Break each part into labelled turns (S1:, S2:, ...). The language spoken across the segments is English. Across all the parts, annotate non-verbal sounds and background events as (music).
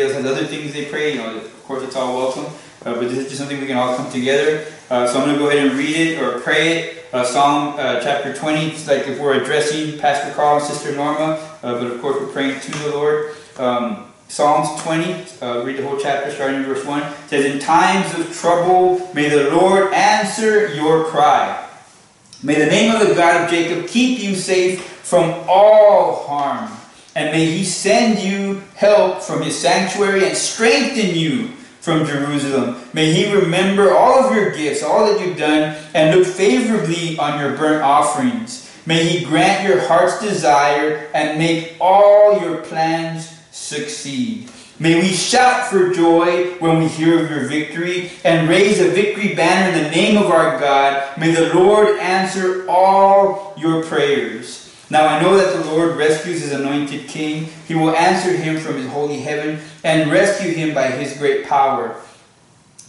S1: else has other things they pray, you know, of course it's all welcome. Uh, but this is just something we can all come together. Uh, so I'm going to go ahead and read it or pray it. Uh, Psalm uh, chapter 20, it's like if we're addressing Pastor Carl and Sister Norma, uh, but of course we're praying to the Lord. Um, Psalms 20, uh, read the whole chapter starting in verse 1. It says, In times of trouble, may the Lord answer your cry. May the name of the God of Jacob keep you safe from all harm. And may he send you help from his sanctuary and strengthen you from Jerusalem. May he remember all of your gifts, all that you've done, and look favorably on your burnt offerings. May he grant your heart's desire and make all your plans succeed. May we shout for joy when we hear of your victory and raise a victory banner in the name of our God. May the Lord answer all your prayers. Now I know that the Lord rescues his anointed king. He will answer him from his holy heaven and rescue him by his great power.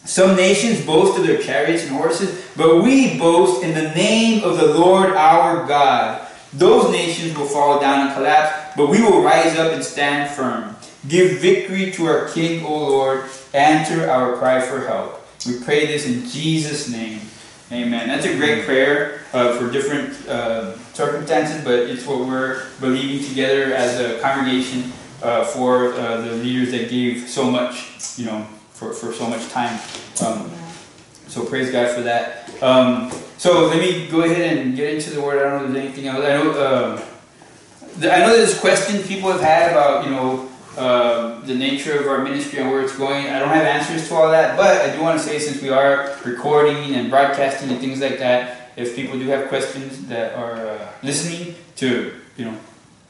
S1: Some nations boast of their chariots and horses, but we boast in the name of the Lord our God. Those nations will fall down and collapse, but we will rise up and stand firm. Give victory to our King, O Lord. Answer our cry for help. We pray this in Jesus' name. Amen. That's a great prayer uh, for different uh, circumstances, but it's what we're believing together as a congregation uh, for uh, the leaders that gave so much, you know, for, for so much time. Um, so praise God for that. Um, so let me go ahead and get into the word. I don't know if there's anything else. I know, uh, I know there's questions people have had about, you know, uh, the nature of our ministry and where it's going. I don't have answers to all that, but I do want to say since we are recording and broadcasting and things like that, if people do have questions that are uh, listening, to you know,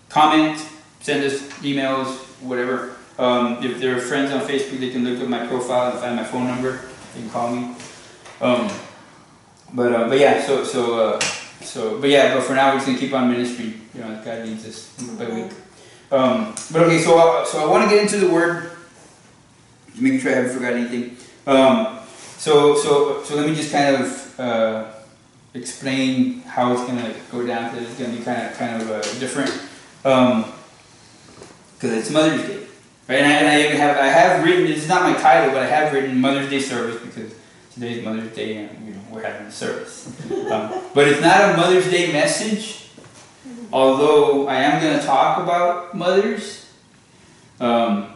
S1: comment, send us emails, whatever. Um, if they're friends on Facebook, they can look at my profile and find my phone number. They can call me. Um, but uh, but yeah, so so uh, so but yeah, but for now we're just gonna keep on ministry. You know, God leads us week by week. Um, but okay, so uh, so I want to get into the word, making sure I haven't forgot anything. Um, so so so let me just kind of uh, explain how it's gonna go down. Because it's gonna be kind of kind of uh, different. Because um, it's Mother's Day, right? And I, and I even have I have written. It's not my title, but I have written Mother's Day service because today's Mother's Day, and you know we're having a service. (laughs) Um, but it's not a Mother's Day message although I am going to talk about mothers. Um,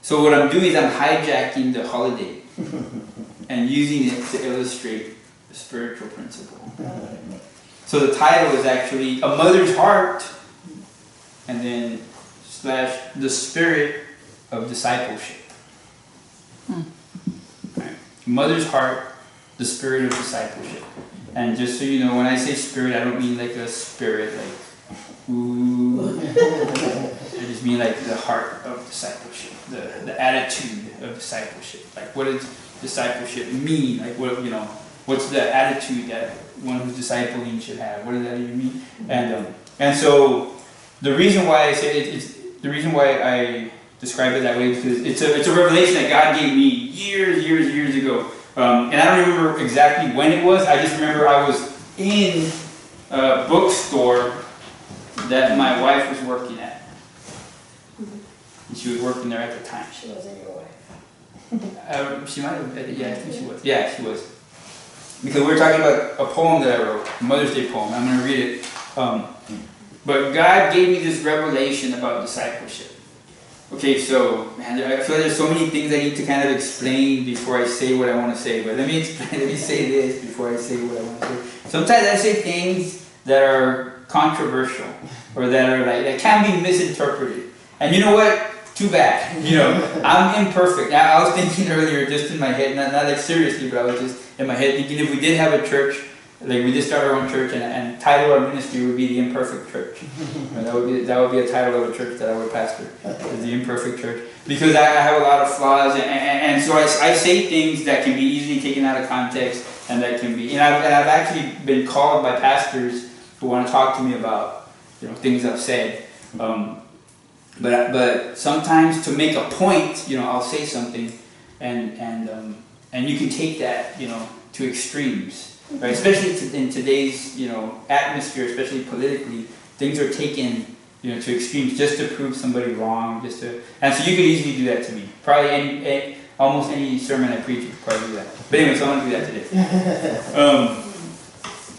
S1: so what I'm doing is I'm hijacking the holiday (laughs) and using it to illustrate the spiritual principle. So the title is actually A Mother's Heart and then slash the spirit of discipleship. Hmm. Right. Mother's heart, the spirit of discipleship. And just so you know, when I say spirit, I don't mean like a spirit, like Ooh. I just mean like the heart of discipleship, the, the attitude of discipleship. Like what does discipleship mean? Like what you know, what's the attitude that one who's discipling should have? What does that even mean? And um, and so the reason why I say it, it's the reason why I describe it that way is because it's a it's a revelation that God gave me years, years, years ago. Um, and I don't remember exactly when it was. I just remember I was in a bookstore that my wife was working at. And she was working there at the time.
S2: She wasn't your wife.
S1: Uh, she might have, been, yeah, I think she was. Yeah, she was. Because we were talking about a poem that I wrote, a Mother's Day poem. I'm going to read it. Um, but God gave me this revelation about discipleship. Okay, so man, I feel like there's so many things I need to kind of explain before I say what I want to say. But let me explain. (laughs) Let me say this before I say what I want to say. Sometimes I say things that are controversial or that are like that can be misinterpreted. And you know what? Too bad. You know, I'm imperfect. I, was thinking (laughs) earlier, just in my head, not, not like seriously, but I was just in my head thinking if we did have a church, like we just started our own church, and, and title our ministry would be the Imperfect Church. that would be that would be a title of a church that I would pastor, the Imperfect Church, because I, have a lot of flaws, and, and, and so I, I say things that can be easily taken out of context, and that can be, and I've, and I've actually been called by pastors who want to talk to me about you know things I've said. Um, but but sometimes to make a point, you know, I'll say something, and and um, and you can take that you know to extremes, right? Especially in today's you know atmosphere, especially politically, things are taken you know, to extremes just to prove somebody wrong, just to, and so you could easily do that to me. Probably any, any almost any sermon I preach, you could probably do that. But anyway, so I'm gonna do that today. (laughs) Um,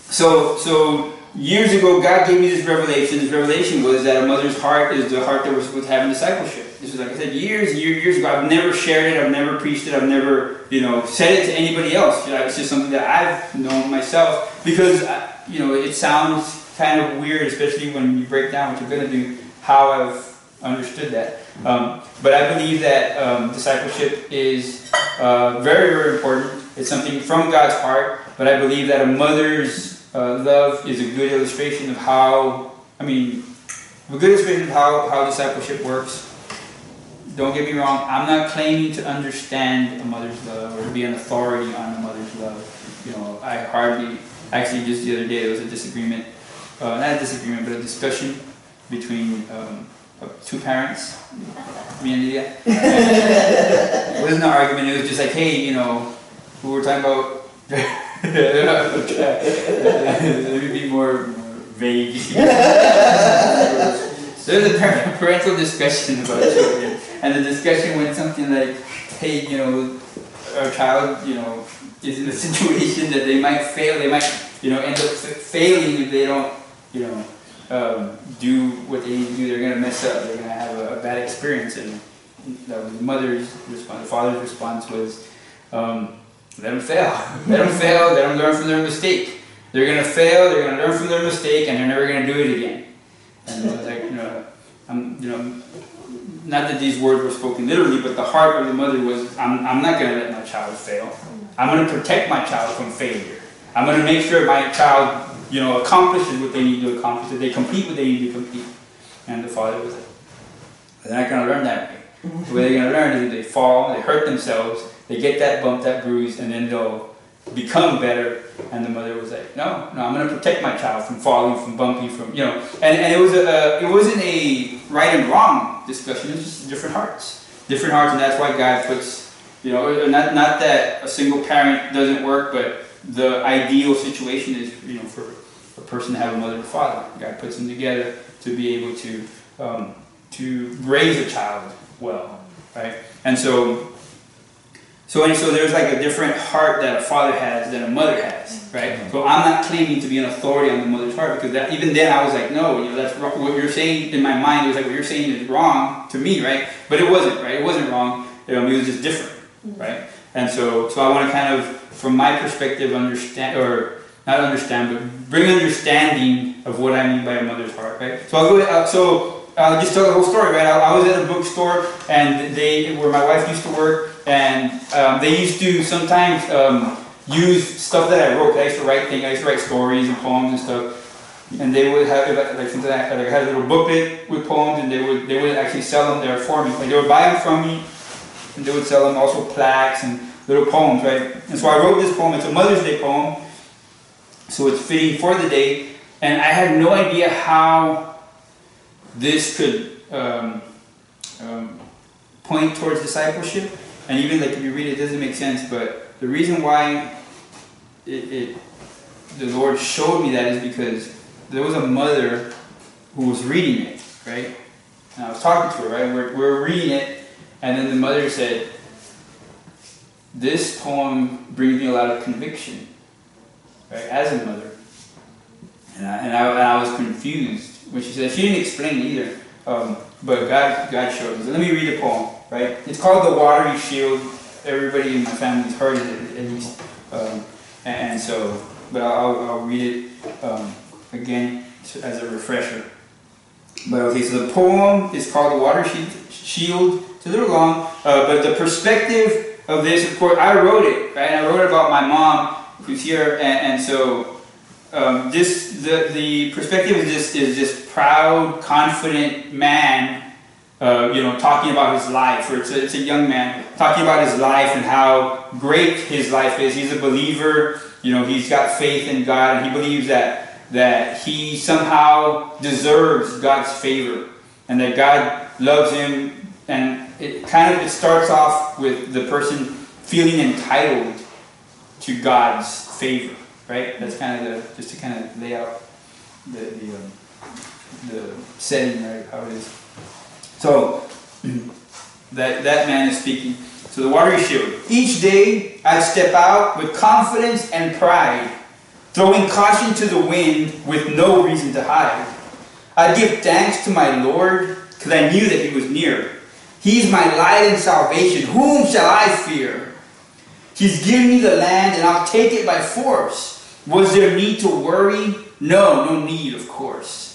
S1: so, so years ago, God gave me this revelation. This revelation was that a mother's heart is the heart that to have in discipleship. This was, like I said, years years, years ago. I've never shared it. I've never preached it. I've never, you know, said it to anybody else. You know, it's just something that I've known myself because, you know, it sounds kind of weird, especially when you break down what you're going to do, how I've understood that. Um, but I believe that um, discipleship is uh, very, very important. It's something from God's heart. But I believe that a mother's uh, love is a good illustration of how, I mean, a good illustration of how, how discipleship works. Don't get me wrong, I'm not claiming to understand a mother's love or to be an authority on a mother's love. You know, I hardly, actually just the other day there was a disagreement uh, not a disagreement, but a discussion between um, two parents, me and Lydia. (laughs) it wasn't an argument, it was just like, hey, you know, we were talking about. Let me be more, vague. (laughs) There's a parental discussion about children, and the discussion went something like, hey, you know, our child, you know, is in a (laughs) situation that they might fail, they might, you know, end up failing if they don't you know, um, do what they need to do, they're going to mess up. They're going to have a, a, bad experience. And the mother's response, the father's response was, um, let them (laughs) fail. let them fail. Let them learn from their mistake. They're going to fail. They're going to learn from their mistake, and they're never going to do it again. And I was like, you know, I'm, you know, not that these words were spoken literally, but the heart of the mother was, I'm, I'm not going to let my child fail. I'm going to protect my child from failure. I'm going to make sure my child you know, accomplishes what they need to accomplish, that they complete what they need to complete. And the father was like, they're not going to learn that way. The way they're going to learn is that they fall, they hurt themselves, they get that bump, that bruise, and then they'll become better. And the mother was like, no, no, I'm going to protect my child from falling, from bumping, from, you know. And, and it, was a, it wasn't a right and wrong discussion, it was just different hearts. Different hearts, and that's why God puts, you know, not, not that a single parent doesn't work, but the ideal situation is, you know, for a person to have a mother and father. God puts them together to be able to um, to raise a child well, right? And so, so and so there's like a different heart that a father has than a mother has, right? So I'm not claiming to be an authority on the mother's heart because that, even then I was like, no, you know, that's wrong. what you're saying in my mind. It was like what you're saying is wrong to me, right? But it wasn't, right? It wasn't wrong. it was just different, right? And so, so I want to kind of, from my perspective, understand or not understand, but bring understanding of what I mean by a mother's heart, right? So I'll go. Uh, so I'll just tell the whole story, right? I, I, was at a bookstore and they, where my wife used to work, and um, they used to sometimes um, use stuff that I wrote. I used to write things. I used to write stories and poems and stuff, and they would have like something like I had a little booklet with poems, and they would they would actually sell them there for me. Like they would buy them from me, and they would sell them also plaques and little poems, right? And so I wrote this poem. It's a Mother's Day poem so it's fitting for the day. And I had no idea how this could um, um, point towards discipleship. And even like if you read it, it doesn't make sense. But the reason why it, it the Lord showed me that is because there was a mother who was reading it, right? And I was talking to her, right? We're, we're reading it, and then the mother said, This poem brings me a lot of conviction right, as a mother. And I, and I, and I was confused when she said, she didn't explain either, um, but God, God showed me. So let me read the poem, right? It's called The Watery Shield. Everybody in my family's heard it at least. Um, and, so, but I'll, I'll read it um, again as a refresher. But okay, so the poem is called The Water Shield. It's a little long, uh, but the perspective of this, of course, I wrote it, right? I wrote it about my mom who's here, and, and so um, this the the perspective is just is this proud, confident man. Uh, you know, talking about his life, or it's a, it's a young man talking about his life and how great his life is. He's a believer. You know, he's got faith in God, and he believes that that he somehow deserves God's favor, and that God loves him. And it kind of it starts off with the person feeling entitled to God's favor, right? That's kind of the, just to kind of lay out the, the, um, the setting, right? How it is. So that that man is speaking. So the watery shield. Each day I step out with confidence and pride, throwing caution to the wind with no reason to hide. I give thanks to my Lord because I knew that He was near. He's my light and salvation. Whom shall I fear? He's given me the land and I'll take it by force. Was there need to worry? No, no need, of course.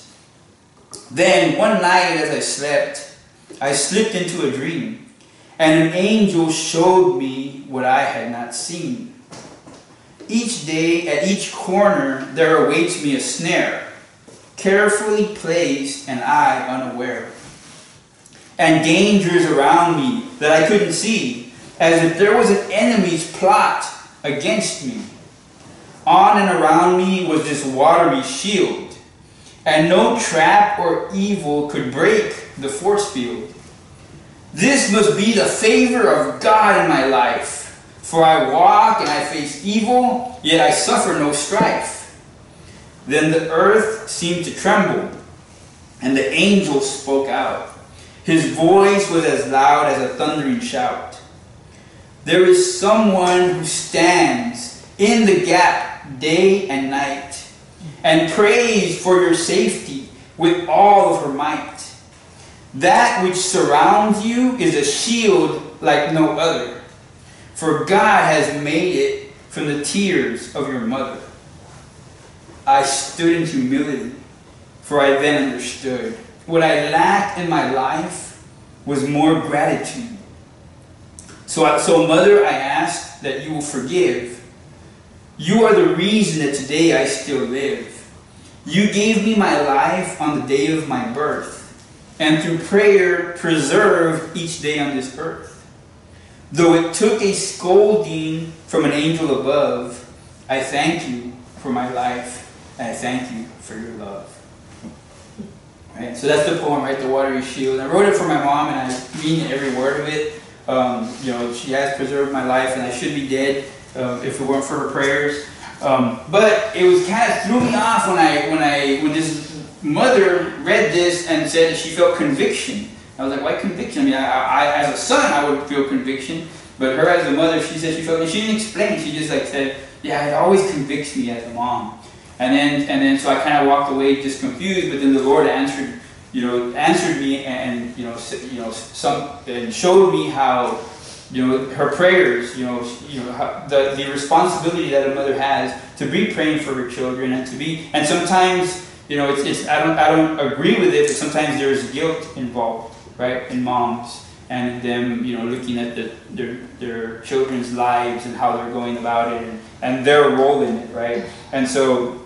S1: Then one night as I slept, I slipped into a dream, and an angel showed me what I had not seen. Each day, at each corner, there awaits me a snare, carefully placed and I unaware. And dangers around me that I couldn't see, as if there was an enemy's plot against me. On and around me was this watery shield, and no trap or evil could break the force field. This must be the favor of God in my life, for I walk and I face evil, yet I suffer no strife. Then the earth seemed to tremble, and the angel spoke out. His voice was as loud as a thundering shout. There is someone who stands in the gap day and night and prays for your safety with all of her might. That which surrounds you is a shield like no other, for God has made it from the tears of your mother. I stood in humility, for I then understood. What I lacked in my life was more gratitude. So, so Mother, I ask that you will forgive. You are the reason that today I still live. You gave me my life on the day of my birth, and through prayer preserve each day on this earth. Though it took a scolding from an angel above, I thank you for my life and I thank you for your love. Right? So that's the poem, right? The Watery Shield. I wrote it for my mom, and I mean every word of it. Um, you know, she has preserved my life, and I should be dead uh, if it weren't for her prayers. Um, but it was kind of threw me off when I when I when this mother read this and said she felt conviction. I was like, why conviction? I mean, I, I, as a son, I would feel conviction, but her as a mother, she said she felt. She didn't explain. She just like said, yeah, it always convicts me as a mom. And then, and then, so I kind of walked away just confused. But then the Lord answered, you know, answered me, and you know, you know, some and showed me how, you know, her prayers, you know, you know, how, the the responsibility that a mother has to be praying for her children and to be, and sometimes, you know, it's, it's I don't I don't agree with it, but sometimes there's guilt involved, right, in moms and them, you know, looking at the, their, their children's lives and how they're going about it and, and their role in it, right? And so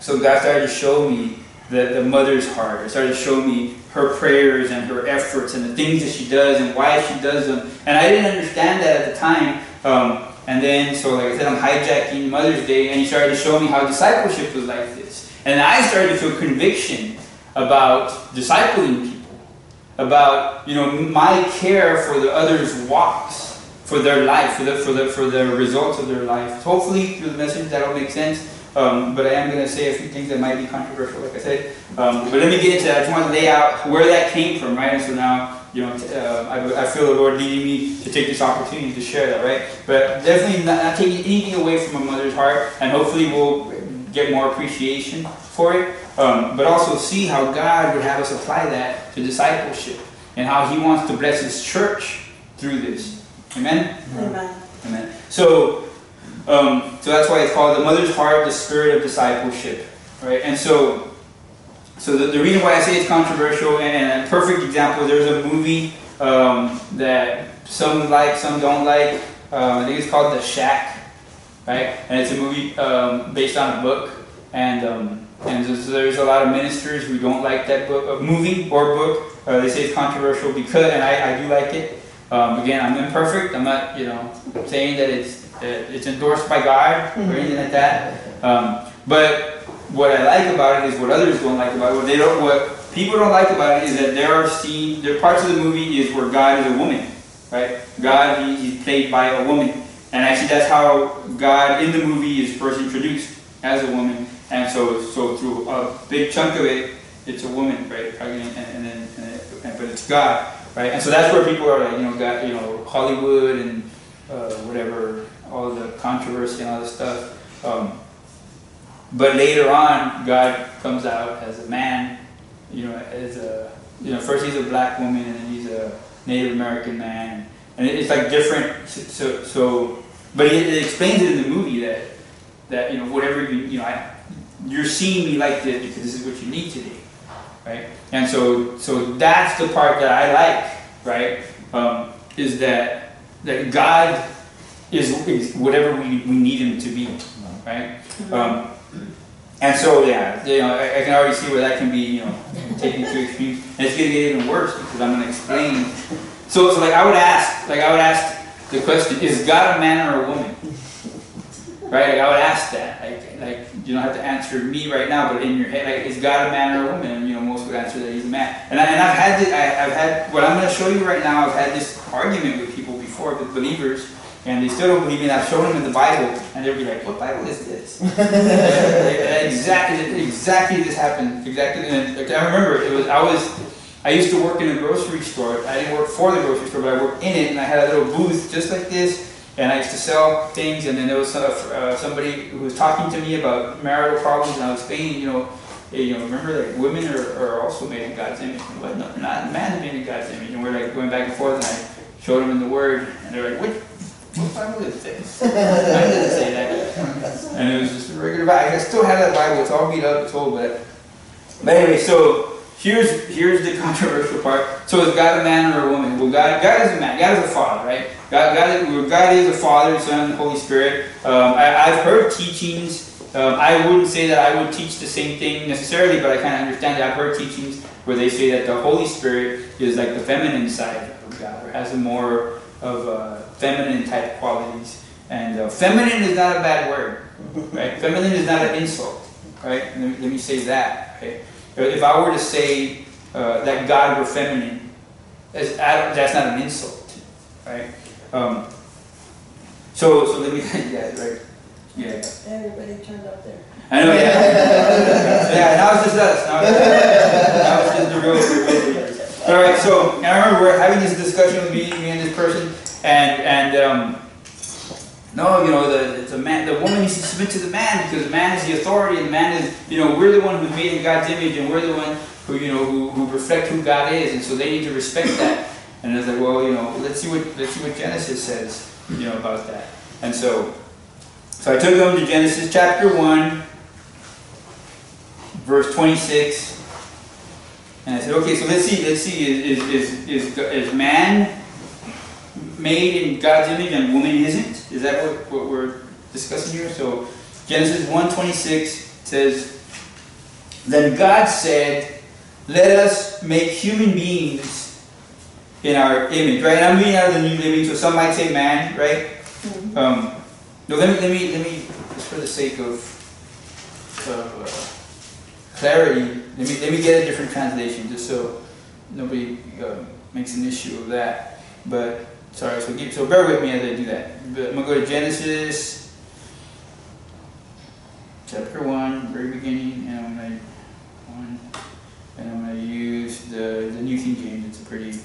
S1: so God started to show me the, the mother's heart. It started to show me her prayers and her efforts and the things that she does and why she does them. And I didn't understand that at the time. Um, and then, so like I said, I'm hijacking Mother's Day, and he started to show me how discipleship was like this. And I started to feel conviction about discipling people, about you know my care for the others' walks, for their life, for the for the for the results of their life. Hopefully, through the message, that'll make sense. Um, but I am going to say a few things that might be controversial, like I said. Um, but let me get into that. I just want to lay out where that came from, right? And so now, you know, uh, I, I, feel the Lord leading me to take this opportunity to share that, right? But definitely not, not taking anything away from a mother's heart, and hopefully we'll get more appreciation for it. Um, but also see how God would have us apply that to discipleship and how He wants to bless His church through this. Amen?
S2: Amen.
S1: Amen. So, um, so that's why it's called the mother's heart, the spirit of discipleship, right? And so, so the, the reason why I say it's controversial and a perfect example, there's a movie um, that some like, some don't like. Uh, I think it's called The Shack, right? And it's a movie um, based on a book, and um, and so there's a lot of ministers who don't like that book, uh, movie or book. Uh, they say it's controversial because, and I, I do like it. Um, again, I'm imperfect. I'm not, you know, saying that it's that it's endorsed by God or anything like that. Um, but what I like about it is what others don't like about it. What they don't, what people don't like about it is that there are scenes, there are parts of the movie is where God is a woman, right? God, he, he's played by a woman, and actually that's how God in the movie is first introduced as a woman. And so, so through a big chunk of it, it's a woman, right? And, and then, and, but it's God, right? And so that's where people are like, you know, got you know Hollywood and uh, whatever, all the controversy and all this stuff. Um, but later on, God comes out as a man, you know, as a you know, first he's a black woman and then he's a Native American man, and it's like different. So, so but it, it explains it in the movie that that you know whatever you you know I, you're seeing me like this because this is what you need today, right? And so so that's the part that I like, right? Um, is that that God is, is whatever we, we need him to be, right? Um, and so yeah, you know, I, I, can already see where that can be, you know, taken to extremes, and it's gonna get even worse because I'm gonna explain. So, so like I would ask, like I would ask the question: Is God a man or a woman? Right? Like I would ask that. Like, like you don't have to answer me right now, but in your head, like, is God a man or a woman? And you know, most would answer that he's a man. And, I, and I've had this, I, have had what I'm going to show you right now. I've had this argument with people before, with believers, and they still don't believe me. And I've shown them in the Bible, and they'll be like, "What Bible is this?" (laughs) exactly, exactly this happened. Exactly. And I remember it was I was. I used to work in a grocery store. I didn't work for the grocery store, but I worked in it, and I had a little booth just like this and I used to sell things, and then there was uh, somebody who was talking to me about marital problems, and I was saying, you know, you know, remember that women are, are also made in God's image, but no, not man made in God's image, and we're like going back and forth, and I showed them in the Word, and they're like, what, what Bible is this? I didn't say that, and it was just a regular Bible. I still have that Bible; it's all beat up, it's old, but but anyway, so. Here's here's the controversial part. So is God a man or a woman? Well, God God is a man. God is a father, right? God, God, God is a Father, Son, and Holy Spirit. Um, I, have heard teachings. Um, I wouldn't say that I would teach the same thing necessarily, but I kind of understand that. I've heard teachings where they say that the Holy Spirit is like the feminine side of God, or has a more of uh, feminine type qualities. And uh, feminine is not a bad word, right? feminine is not an insult, right? Let me, let me say that. Right? If I were to say uh, that God were feminine, that's, that's not an insult, right? Um, so, so let me, (laughs) yeah, right.
S2: Yeah. Everybody turned up there.
S1: I know, yeah. yeah, now it's just us. Now it's, now it's just the real, real All right, so I remember we're having this discussion with me, me and this person, and and um, no, you know, the the man, the woman needs to submit to the man because the man is the authority, and the man is, you know, we're the one who's made in God's image, and we're the one who, you know, who, who reflect who God is, and so they need to respect that. And I was like, well, you know, let's see what let's see what Genesis says, you know, about that. And so, so I took them to Genesis chapter one, verse twenty-six, and I said, okay, so let's see, let's see, is is is is, man made in God's image and woman isn't? Is that what, what we're discussing here? So Genesis one twenty-six says, then God said, let us make human beings in our image, right? And I'm reading out of the New Living, so some might say man, right? Mm-hmm. Um, no, let me, let me, let me, just for the sake of, of uh, clarity, let me, let me get a different translation, just so nobody uh, makes an issue of that. But sorry, so so bear with me as I do that. But I'm gonna go to Genesis chapter one, very beginning, and I'm gonna one, and I'm gonna use the the New King James. It's a pretty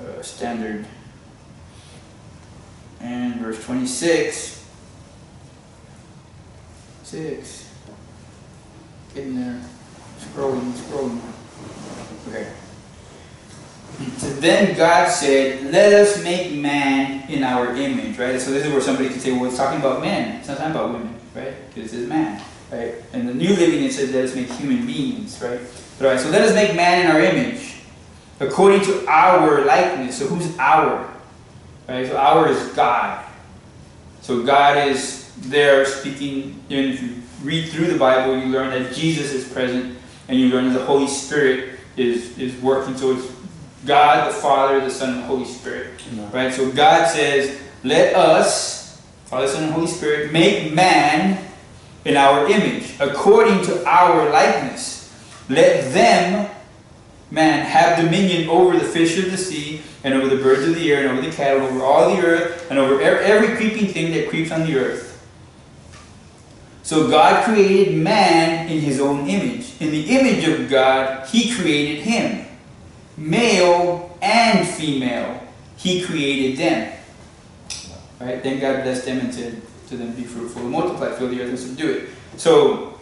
S1: uh, standard. And verse 26. 6. Getting there. Scrolling, scrolling. Okay. So then God said, Let us make man in our image, right? So this is where somebody can say, Well, it's talking about men. It's not talking about women, right? Because it says man, right? And the New Living, it says, Let us make human beings, right? But, All right, so let us make man in our image according to our likeness. So who's our? Right? So our is God. So God is there speaking. And if you read through the Bible, you learn that Jesus is present, and you learn that the Holy Spirit is is working. So it's God, the Father, the Son, and the Holy Spirit. Right? So God says, "Let us, Father, Son, and Holy Spirit, make man." In our image, according to our likeness. Let them man have dominion over the fish of the sea, and over the birds of the air, and over the cattle, over all the earth, and over every creeping thing that creeps on the earth. So God created man in his own image. In the image of God, he created him. Male and female, he created them. Right? Then God blessed them and said to them, Be fruitful and multiply, fill the earth and subdue it. So,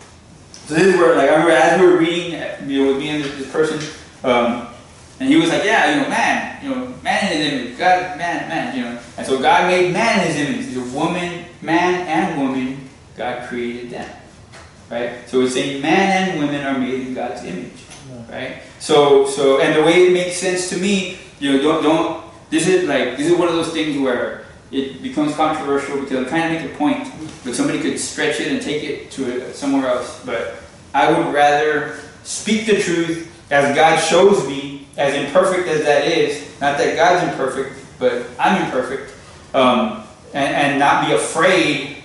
S1: so this is where, like, I remember as we were reading, you know, with me and this, person, um, and he was like, Yeah, you know, man, you know, man in his image, God, man, man, you know. And so God made man in his image. He's a woman, man and woman, God created them. Right? So it's saying man and women are made in God's image. Right? So so and the way it makes sense to me, you know, don't don't this is like this is one of those things where it becomes controversial because I'm trying to make a point, but somebody could stretch it and take it to somewhere else. But I would rather speak the truth as God shows me, as imperfect as that is. Not that God's imperfect, but I'm imperfect, um, and, and not be afraid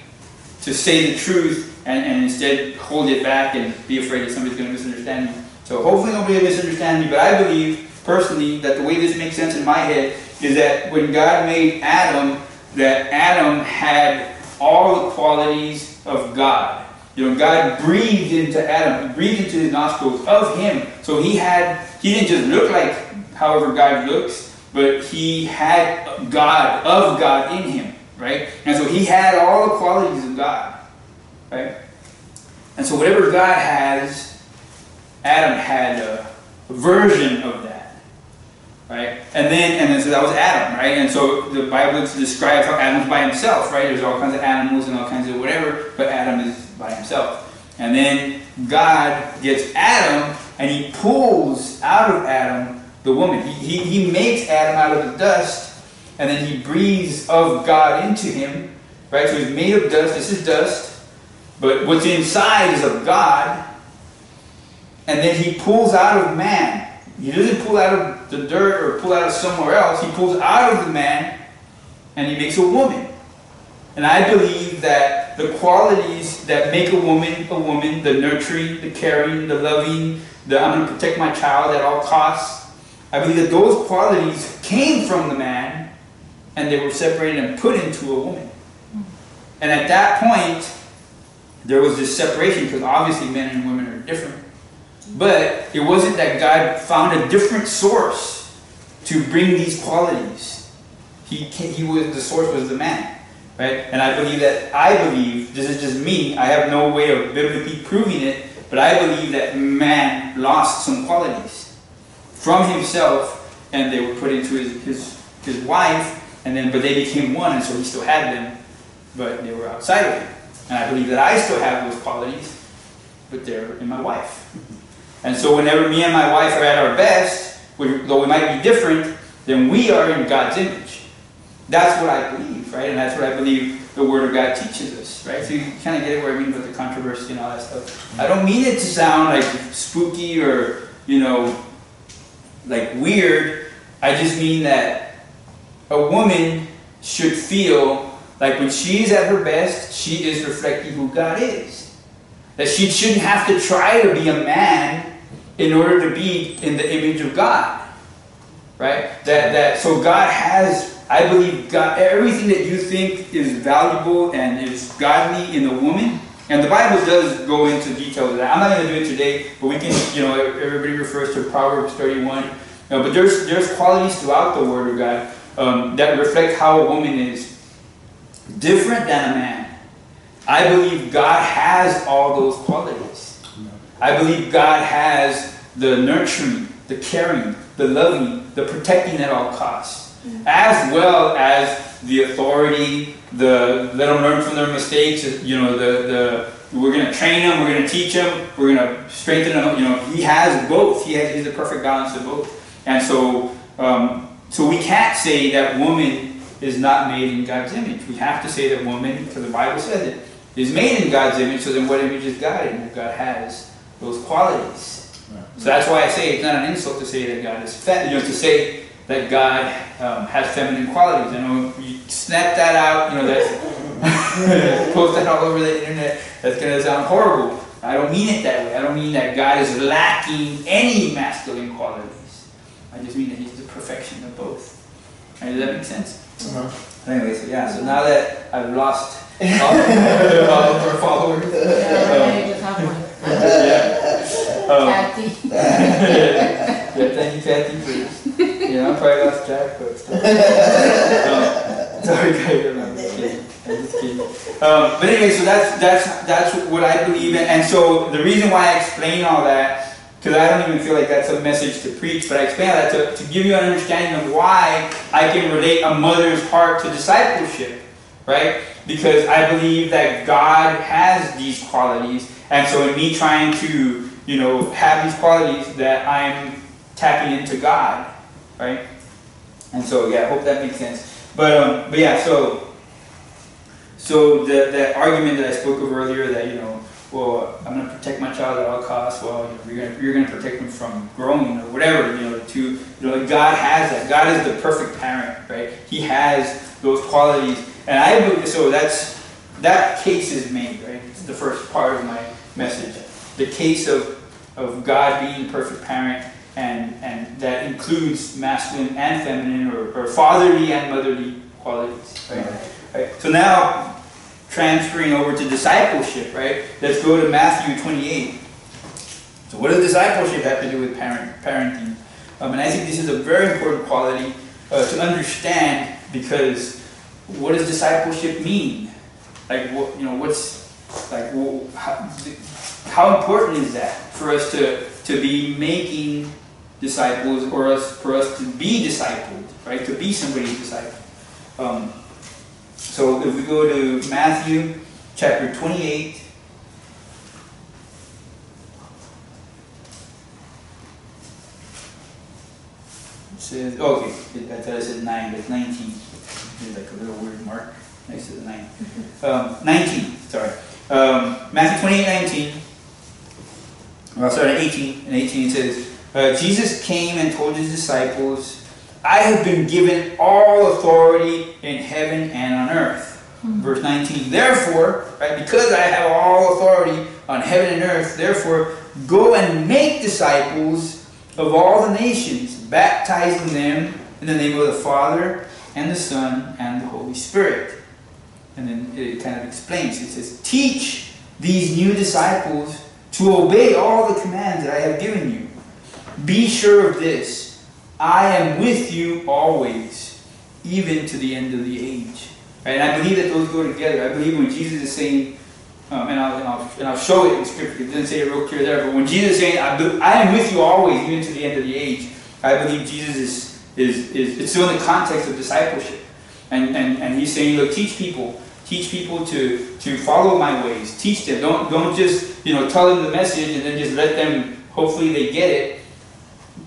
S1: to say the truth and, and instead hold it back and be afraid that somebody's going to misunderstand me. So hopefully nobody will misunderstand me, but I believe personally that the way this makes sense in my head is that when God made Adam, that Adam had all the qualities of God. You know, God breathed into Adam, breathed into his nostrils of him. So he had, he didn't just look like however God looks, but he had God, of God in him, right? And so he had all the qualities of God, right? And so whatever God has, Adam had a, version of that, right? And then, and then so that was Adam, right? And so the Bible describes how Adam's by himself, right? There's all kinds of animals and all kinds of whatever, but Adam is by himself. And then God gets Adam and he pulls out of Adam the woman. He, he, he makes Adam out of the dust and then he breathes of God into him, right? So he's made of dust. This is dust. But what's inside is of God. And then he pulls out of man. He doesn't pull out of the dirt or pull out of somewhere else. He pulls out of the man and he makes a woman. And I believe that the qualities that make a woman a woman, the nurturing, the caring, the loving, the I'm going to protect my child at all costs, I believe that those qualities came from the man and they were separated and put into a woman. And at that point, there was this separation because obviously men and women are different. But it wasn't that God found a different source to bring these qualities. He, he was the source was the man. Right? And I believe that, I believe, this is just me, I have no way of biblically proving it, but I believe that man lost some qualities from himself and they were put into his, his, his wife, and then, but they became one, and so he still had them, but they were outside of him. And I believe that I still have those qualities, but they're in my wife. And so whenever me and my wife are at our best, though we might be different, then we are in God's image. That's what I believe, right? And that's what I believe the Word of God teaches us, right? So you kind of get it where I mean with the controversy and all that stuff. I don't mean it to sound like spooky or, you know, like weird. I just mean that a woman should feel like when she's at her best, she is reflecting who God is. That she shouldn't have to try to be a man in order to be in the image of God. Right? That that so God has I believe God, everything that you think is valuable and is godly in a woman, and the Bible does go into detail of that. I'm not going to do it today, but we can, you know, everybody refers to Proverbs 31. You know, but there's there's qualities throughout the Word of God um, that reflect how a woman is different than a man. I believe God has all those qualities. I believe God has the nurturing, the caring, the loving, the protecting at all costs, as well as the authority, the let them learn from their mistakes. You know, the the we're going to train them, we're going to teach them, we're going to strengthen them. You know, He has both. He has He's a perfect balance of both. And so, um, so we can't say that woman is not made in God's image. We have to say that woman, because the Bible says it, is made in God's image. So then, what image is God in? God has those qualities. So that's why I say it's not an insult to say that God is fat. You know, to say that God um, has feminine qualities. You know, you snap that out. You know, that's (laughs) post that all over the internet. That's gonna sound horrible. I don't mean it that way. I don't mean that God is lacking any masculine qualities. I just mean that He's the perfection of both. Right, does that make sense?
S3: Uh-huh.
S1: Anyway, so yeah. So now that I've lost all of our (laughs) followers.
S3: Yeah, I just have one.
S1: Yeah. Um,
S3: Kathy.
S1: Yeah, thank you, Kathy, for, yeah, I probably lost track, but still. (laughs) Um, Sorry, I'm just kidding, I'm just kidding. Um, but anyway, so that's, that's, that's what I believe in, and so the reason why I explain all that, because I don't even feel like that's a message to preach, but I explain that to, to give you an understanding of why I can relate a mother's heart to discipleship, right? Because I believe that God has these qualities, and so in me trying to, you know, have these qualities, that I'm tapping into God, right? And so, yeah, I hope that makes sense. But, um, but yeah, so, so the, that argument that I spoke of earlier, that you know, well, I'm going to protect my child at all costs. Well, you know, you're going you're going to protect them from growing or whatever. You know, to you know, God has that. God is the perfect parent, right? He has those qualities, and I believe so. That's that case is made, right? It's the first part of my message. The case of of God being perfect parent, and and that includes masculine and feminine, or, or fatherly and motherly qualities, right? right? So now transferring over to discipleship, right? Let's go to Matthew 28. So what does discipleship have to do with parent, parenting? Um, and I think this is a very important quality uh, to understand because what does discipleship mean? Like what you know, what's like wh- how, how important is that for us to to be making disciples or us for us to be discipled, right? To be somebody's disciple. Um, so if we go to Matthew chapter 28, says, okay, I thought I said 9, but 19. There's like a little weird mark next to the 9. (laughs) Um, 19, sorry. Um, Matthew 28, 19. Well, sorry, 18. And 18 it says, uh, Jesus came and told his disciples, I have been given all authority in heaven and on earth. Verse 19, therefore, right, because I have all authority on heaven and earth, therefore, go and make disciples of all the nations, baptizing them in the name of the Father and the Son and the Holy Spirit. And then it kind of explains. It says, Teach these new disciples to obey all the commands that I have given you. Be sure of this I am with you always, even to the end of the age. And I believe that those go together. I believe when Jesus is saying, um, and, I'll, and, I'll, and I'll show it in Scripture, it doesn't say it real clear there, but when Jesus is saying, I, be, I am with you always, even to the end of the age, I believe Jesus is, is, is it's still in the context of discipleship. And, and, and he's saying, look, teach people. Teach people to, to follow my ways. Teach them. Don't, don't just, you know, tell them the message and then just let them, hopefully they get it.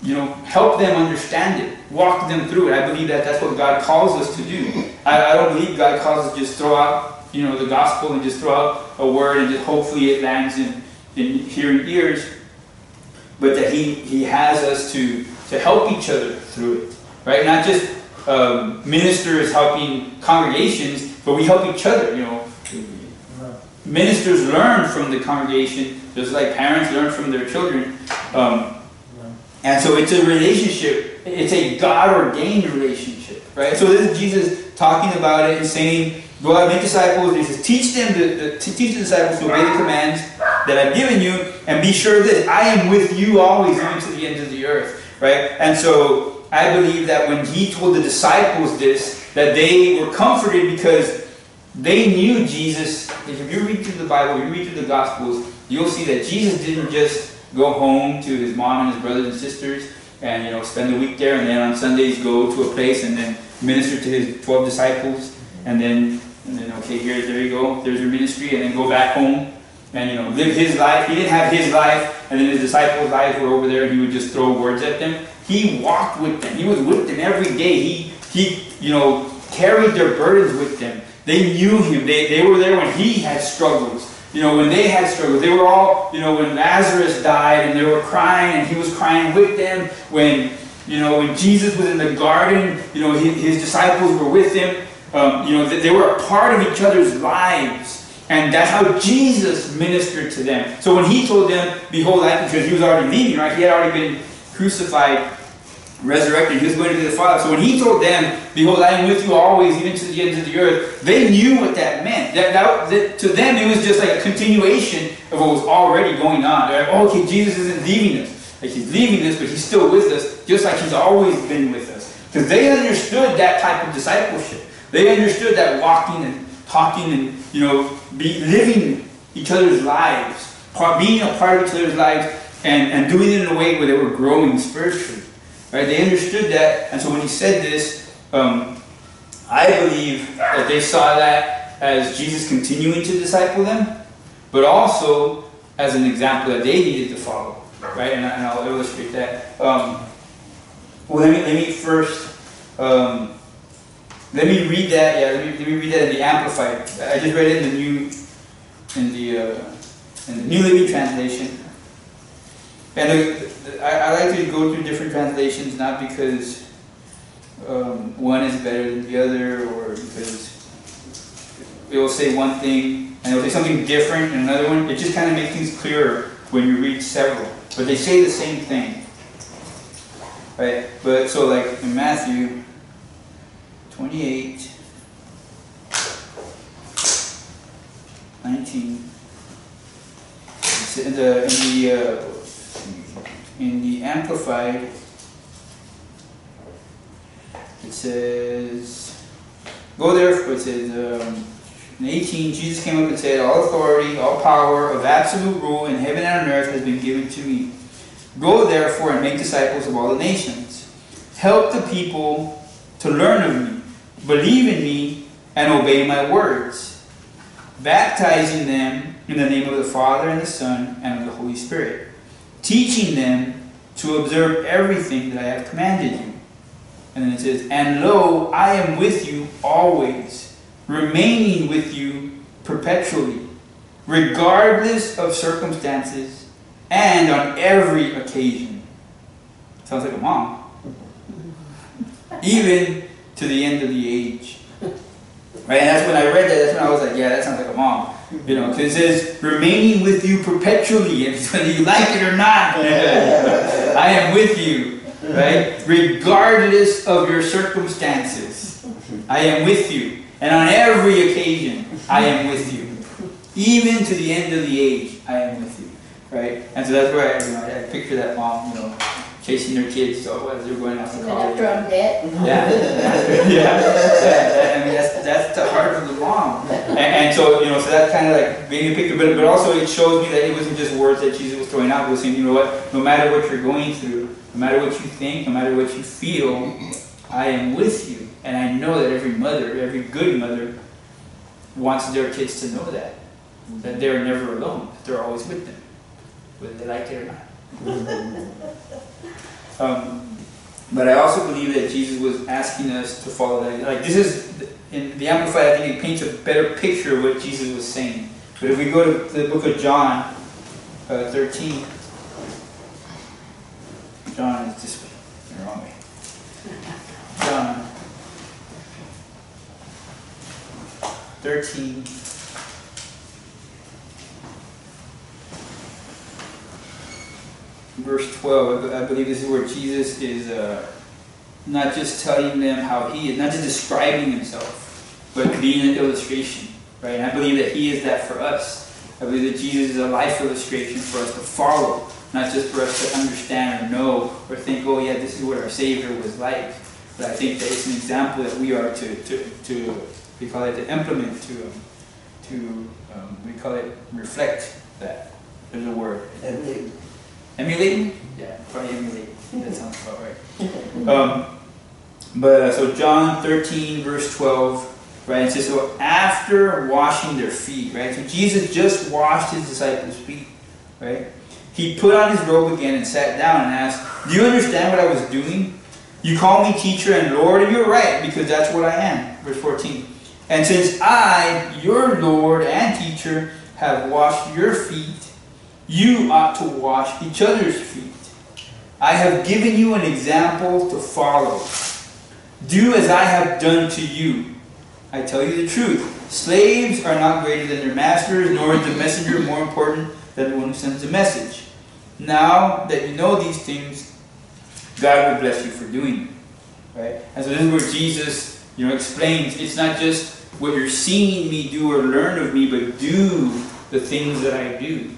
S1: You know, help them understand it. Walk them through it. I believe that that's what God calls us to do. I, I don't believe God calls us to just throw out, you know, the gospel and just throw out a word and just hopefully it lands in, in hearing ears. But that he, he has us to, to help each other through it. Right? Not just um, ministers helping congregations, but we help each other, you know. Ministers learn from the congregation, just like parents learn from their children. Um, and so it's a relationship, it's a God ordained relationship, right? So this is Jesus talking about it and saying, Go out and make disciples. He says, Teach them to, to, teach the disciples to obey the commands that I've given you, and be sure of this I am with you always, even to the ends of the earth, right? And so I believe that when he told the disciples this, that they were comforted because they knew Jesus. If you read through the Bible, you read through the Gospels, you'll see that Jesus didn't just go home to his mom and his brothers and sisters and you know spend the week there, and then on Sundays go to a place and then minister to his twelve disciples, and then and then okay, here there you go, there's your ministry, and then go back home and you know live his life. He didn't have his life, and then his disciples' lives were over there, and he would just throw words at them. He walked with them. He was with them every day. He he you know carried their burdens with them. They knew him. They, they were there when he had struggles. You know, when they had struggles. They were all, you know, when Lazarus died and they were crying and he was crying with them. When, you know, when Jesus was in the garden, you know, his, his disciples were with him. Um, you know, they were a part of each other's lives. And that's how Jesus ministered to them. So when he told them, behold, I, because he was already leaving, right? He had already been crucified resurrected. He was going to be the Father. So when he told them, Behold, I am with you always, even to the ends of the earth, they knew what that meant. That, that, that to them, it was just like a continuation of what was already going on. They're like, oh, okay, Jesus isn't leaving us. Like he's leaving us, but he's still with us, just like he's always been with us. Because they understood that type of discipleship. They understood that walking and talking and you know, be living each other's lives, being a part of each other's lives, and, and doing it in a way where they were growing spiritually. Right? They understood that, and so when he said this, um, I believe that they saw that as Jesus continuing to disciple them, but also as an example that they needed to follow. Right? And, I, will illustrate that. Um, well, let me, let me first. Um, let me read that. Yeah, let me, let me read that in the Amplified. I just read it in the new, in the, uh, in the New Living Translation. And the, the, I, I, like to go through different translations, not because um, one is better than the other, or because it will say one thing and it will say something different in another one. It just kind of makes things clearer when you read several. But they say the same thing. Right? But so like in Matthew 28, 19, in the, in the uh, in the Amplified, it says, go there, it says, um, in 18, Jesus came up and said, All authority, all power of absolute rule in heaven and on earth has been given to me. Go therefore and make disciples of all the nations. Help the people to learn of me, believe in me, and obey my words, baptizing them in the name of the Father and the Son and of the Holy Spirit teaching them to observe everything that I have commanded you. And then it says, And lo, I am with you always, remaining with you perpetually, regardless of circumstances and on every occasion. Sounds like a mom. Even to the end of the age. Right? And that's when I read that, that's when I was like, yeah, that sounds like a mom. You know, because it says, remaining with you perpetually, (laughs) whether you like it or not. (laughs) I am with you, right? Regardless of your circumstances, I am with you. And on every occasion, I am with you. Even to the end of the age, I am with you, right? And so that's where I, you know, I picture that mom, you know, chasing their kids so as they're going off to college.
S2: After I'm dead.
S1: Yeah, (laughs) yeah, yeah. I mean that's that's the heart of the mom, and, so you know, so that kind of like being a picture, but but also it shows me that it wasn't just words that Jesus was throwing out. He was saying, you know what, no matter what you're going through, no matter what you think, no matter what you feel, I am with you, and I know that every mother, every good mother, wants their kids to know that that they're never alone, that they're always with them, whether they like it or not. Um, but I also believe that Jesus was asking us to follow that. Like this is in the Amplified. I think it paints a better picture of what Jesus was saying. But if we go to the book of John, uh, 13, John is this way, the wrong way. John 13. verse 12, I believe this is where Jesus is uh, not just telling them how he is, not just describing himself, but being an illustration, right? And I believe that he is that for us. I believe that Jesus is a life illustration for us to follow, not just for us to understand or know or think, oh yeah, this is what our Savior was like. But I think that it's an example that we are to, to, to we call it to implement, to, um, to um, we call it reflect that. There's a word. Emulating? Yeah, probably emulating. that sounds about right. (laughs) Um, but uh, so John 13, verse 12, right? It says, So after washing their feet, right? So Jesus just washed his disciples' feet, right? He put on his robe again and sat down and asked, Do you understand what I was doing? You call me teacher and Lord, and you're right, because that's what I am. Verse 14. And since I, your Lord and teacher, have washed your feet, you ought to wash each other's feet. I have given you an example to follow. Do as I have done to you. I tell you the truth. Slaves are not greater than their masters, nor is the messenger more important than the one who sends the message. Now that you know these things, God will bless you for doing it. Right? And so this is where Jesus, you know, explains it's not just what you're seeing me do or learn of me, but do the things that I do.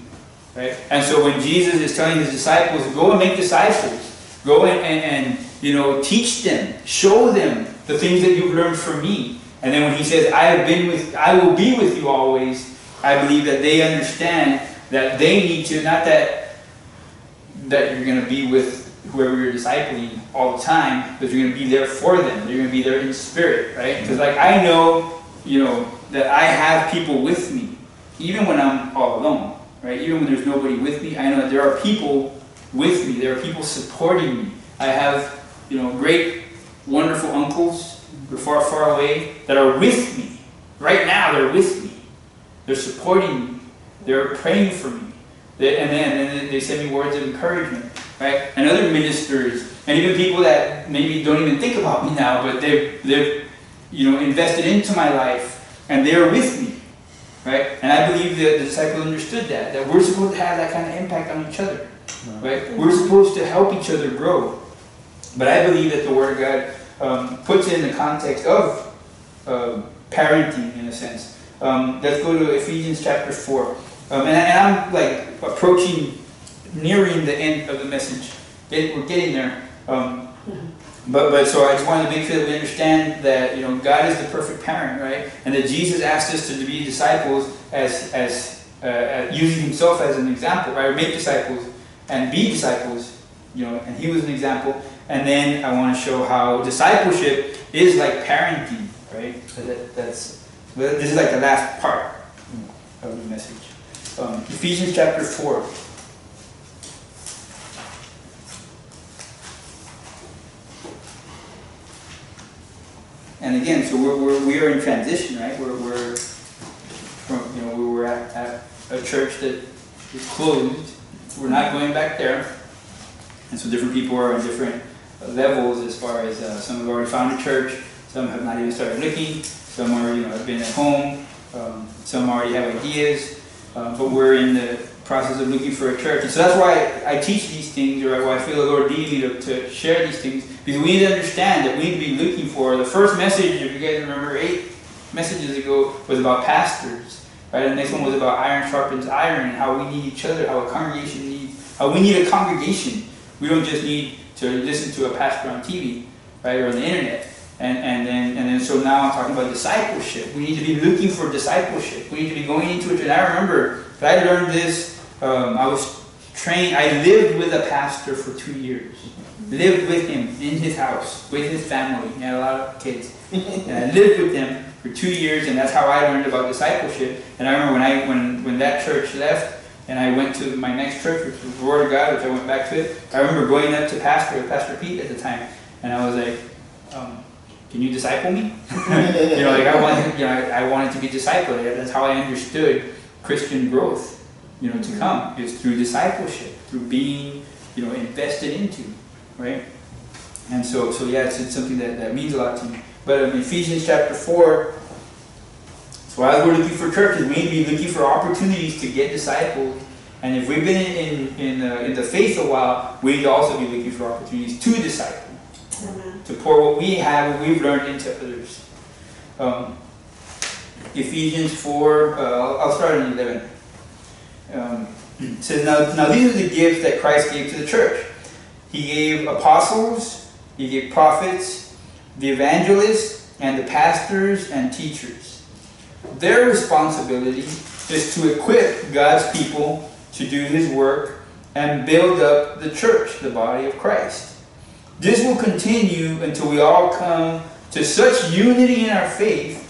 S1: Right? And so when Jesus is telling his disciples, go and make disciples, go and, and, and you know, teach them, show them the things that you've learned from me. And then when he says, I have been with I will be with you always, I believe that they understand that they need to, not that that you're gonna be with whoever you're discipling all the time, but you're going to be there for them. You're going to be there in spirit, right? Because like I know, you know, that I have people with me, even when I'm all alone, right? Even when there's nobody with me, I know that there are people with me. There are people supporting me. I have, you know, great, wonderful uncles who are far, far away that are with me. Right now, they're with me. They're supporting me. They're praying for me. They, and, then, and then they send me words of encouragement right? And other ministers, and even people that maybe don't even think about me now, but they've, they've you know, invested into my life, and they're with me, right? And I believe that the disciple understood that, that we're supposed to have that kind of impact on each other, right? We're supposed to help each other grow. But I believe that the Word of God um, puts it in the context of uh, parenting, in a sense. Um, let's go to Ephesians chapter 4. Um, and, and I'm like approaching nearing the end of the message. we're getting there. Um, but, but so I just wanted to make sure that we understand that you know God is the perfect parent, right? And that Jesus asked us to be disciples as as uh, using Himself as an example, right? Make disciples and be disciples, you know. And He was an example. And then I want to show how discipleship is like parenting, right? That, that's this is like the last part of the message. Um, Ephesians chapter four. and again, so we're, we're, we are in transition, right? We're, we're from, you know, we were at, at a church that is closed. We're not going back there. And so different people are on different levels as far as uh, some have already found a church, some have not even started looking, some are, you know, have been at home, um, some already have ideas, uh, but we're in the process of looking for a church. And so that's why I, I teach these things, or why I feel the Lord leading me to, to share these things, because we need to understand that we need to be looking for the first message, if you guys remember eight messages ago, was about pastors. Right? The next one was about iron sharpens iron, how we need each other, how a congregation needs, how we need a congregation. We don't just need to listen to a pastor on TV, right, or on the internet. And, and then and then so now I'm talking about discipleship. We need to be looking for discipleship. We need to be going into it. And I remember that I learned this. Um, I was trained. I lived with a pastor for two years lived with him in his house, with his family. He had a lot of kids. and I lived with them for two years, and that's how I learned about discipleship. And I remember when I when when that church left, and I went to my next church, which was the Word of God, which I went back to it. I remember going up to Pastor Pastor Pete at the time, and I was like. Um, can you disciple me? (laughs) you know, like I wanted, you know, I, I wanted to be discipled. That's how I understood Christian growth, you know, to come is through discipleship, through being, you know, invested into right? And so, so yeah, it's, it's something that, that means a lot to me. But in Ephesians chapter 4, so as we're looking for churches, we need to be looking for opportunities to get disciples. And if we've been in, in, in, uh, in the faith a while, we need to also be looking for opportunities to disciple. Amen. To pour what we have, what we've learned into others. Um, Ephesians 4, uh, I'll, I'll start in 11. Um, it says, now, now these are the gifts that Christ gave to the church. He gave apostles, he gave prophets, the evangelists, and the pastors and teachers. Their responsibility is to equip God's people to do his work and build up the church, the body of Christ. This will continue until we all come to such unity in our faith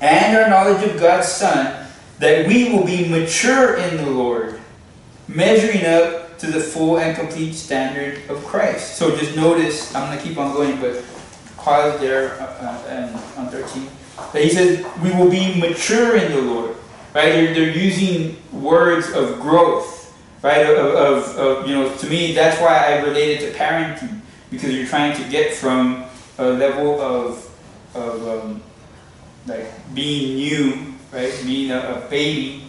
S1: and our knowledge of God's Son that we will be mature in the Lord, measuring up to the full and complete standard of Christ. So just notice, I'm going to keep on going, but pause there uh, uh, on 13. That he says, we will be mature in the Lord. Right? They're, they're using words of growth. Right? Of, of, of, you know, to me, that's why I relate it to parenting. Because you're trying to get from a level of, of um, like being new, right? Being a, a baby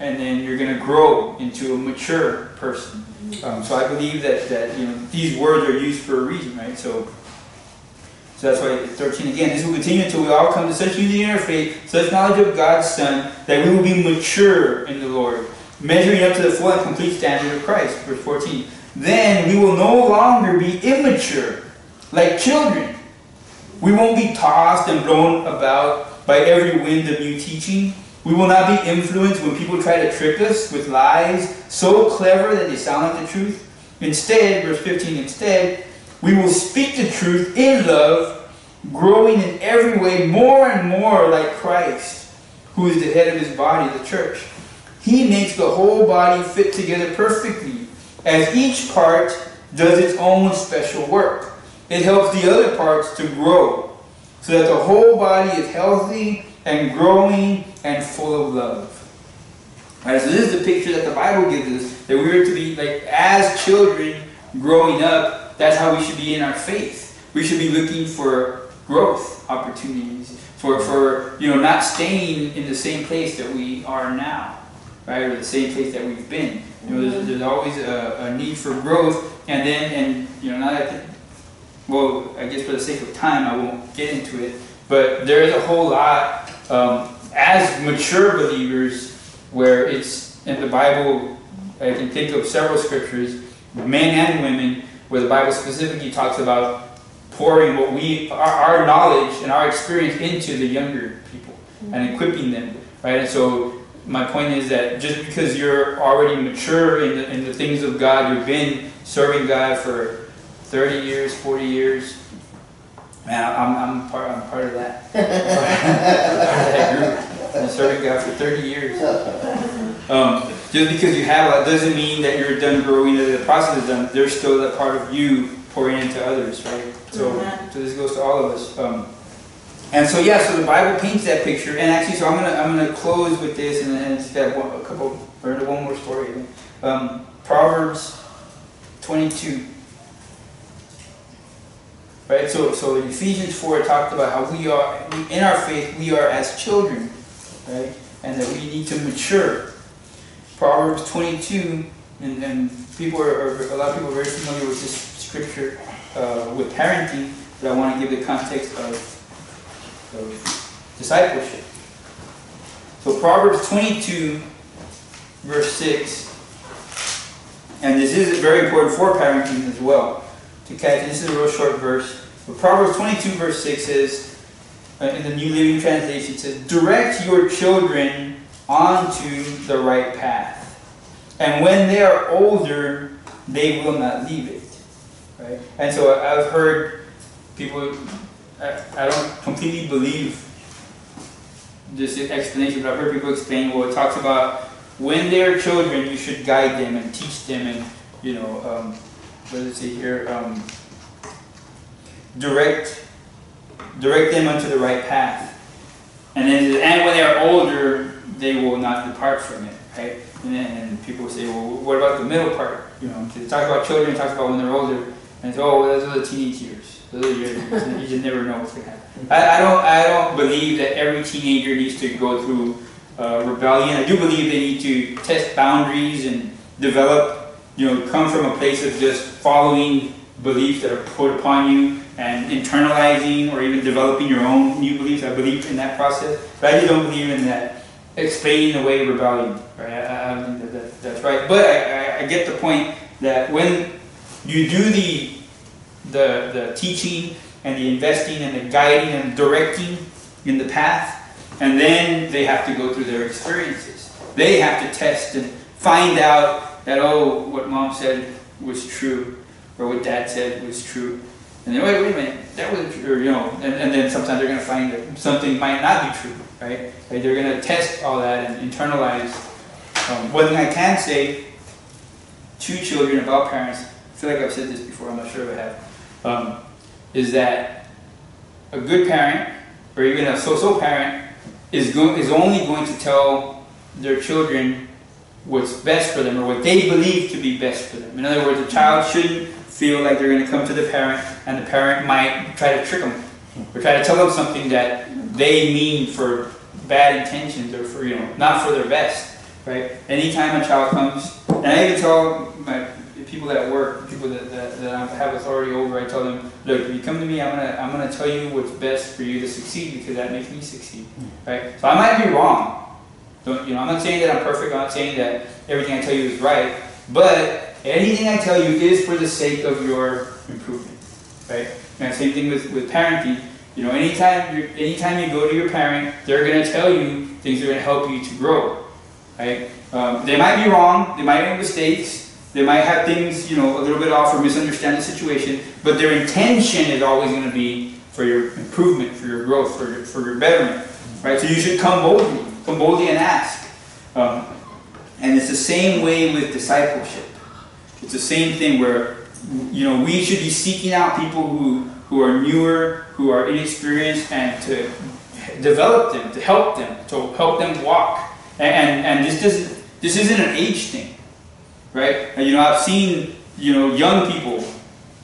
S1: and then you're going to grow into a mature person. Um, so I believe that, that you know these words are used for a reason, right? So, so that's why 13 again. This will continue until we all come to such unity in our faith, such knowledge of God's Son, that we will be mature in the Lord, measuring up to the full and complete standard of Christ. Verse 14. Then we will no longer be immature, like children. We won't be tossed and blown about by every wind of new teaching we will not be influenced when people try to trick us with lies so clever that they sound like the truth. Instead, verse 15, instead, we will speak the truth in love, growing in every way more and more like Christ, who is the head of his body, the church. He makes the whole body fit together perfectly, as each part does its own special work. It helps the other parts to grow, so that the whole body is healthy and growing and full of love. Right, so this is the picture that the Bible gives us that we are to be like as children growing up. That's how we should be in our faith. We should be looking for growth opportunities for for you know not staying in the same place that we are now, right, or the same place that we've been. You know, there's, there's always a, a, need for growth, and then and you know not. Well, I guess for the sake of time, I won't get into it. But there is a whole lot um, as mature believers, where it's in the Bible, I can think of several scriptures, men and women, where the Bible specifically talks about pouring what we our, our knowledge and our experience into the younger people and equipping them, right? And so my point is that just because you're already mature in the, in the things of God, you've been serving God for 30 years, 40 years, Man, I'm, I'm part. I'm part of that. (laughs) (laughs) part of that group. I've been serving God for 30 years. (laughs) Um, just because you have that doesn't mean that you're done growing. That the process is done. There's still that part of you pouring into others, right? So, so this goes to all of us. Um, and so yeah, so the Bible paints that picture. And actually, so I'm gonna I'm gonna close with this, and then just have one, a couple or one more story. Um, Proverbs 22. Right? So, so in Ephesians 4, it talked about how we are, in our faith, we are as children, right? And that we need to mature. Proverbs 22, and, and people are, are, a lot of people are very familiar with this scripture uh, with parenting, but I want to give the context of, of discipleship. So Proverbs 22, verse 6, and this is very important for parenting as well to catch. This is a real short verse. But Proverbs 22, verse 6 says, uh, in the New Living Translation, it says, Direct your children onto the right path. And when they are older, they will not leave it. Right? And so I've heard people, I, I don't completely believe this explanation, but I've heard people explain, well, it talks about when they're children, you should guide them and teach them and, you know, um, what does it say here? Um, direct, direct them onto the right path. And then, and when they are older, they will not depart from it, right? And and people say, well, what about the middle part? You know, it talks about children, it talks about when they're older, and it's, oh, those are the teenage years. Those are years. you just never know what's going to happen. I, I, don't, I don't believe that every teenager needs to go through uh, rebellion. I do believe they need to test boundaries and develop you know, come from a place of just following beliefs that are put upon you and internalizing or even developing your own new beliefs. I believe in that process, but I just don't believe in that explaining away rebellion. Right? I, I think that, that that's right. But I, I, get the point that when you do the, the the teaching and the investing and the guiding and directing in the path, and then they have to go through their experiences. They have to test and find out that, oh, what mom said was true, or what dad said was true. And then, wait, wait a minute, that wasn't true, you know, and, sometimes they're going to find that something might not be true, right? Like they're going to test all that and internalize. Um, one thing I can say to children about parents, I feel like I've said this before, I'm not sure if I have, um, is that a good parent, or even a so-so parent, is, go- is only going to tell their children what's best for them or what they believe to be best for them. In other words, a child shouldn't feel like they're going to come to the parent and the parent might try to trick them or try to tell them something that they mean for bad intentions or for, you know, not for their best. right? Anytime a child comes, and I even tell my people that work, people that, that, that I have authority over, I tell them, look, if you come to me, I'm gonna, I'm gonna tell you what's best for you to succeed because that makes me succeed, right? So I might be wrong. Don't, you know, I'm not saying that I'm perfect. I'm not saying that everything I tell you is right. But anything I tell you is for the sake of your improvement, right? And same thing with, with parenting. You know, anytime you anytime you go to your parent, they're gonna tell you things that are gonna help you to grow, right? Um, they might be wrong. They might make mistakes. They might have things, you know, a little bit off or misunderstand the situation. But their intention is always gonna be for your improvement, for your growth, for your, for your betterment, right? So you should come boldly, come boldly and ask. Um, and it's the same way with discipleship. It's the same thing where, you know, we should be seeking out people who, who are newer, who are inexperienced, and to develop them, to help them, to help them walk. And, and, and this, doesn't, this isn't an age thing, right? And, you know, I've seen, you know, young people,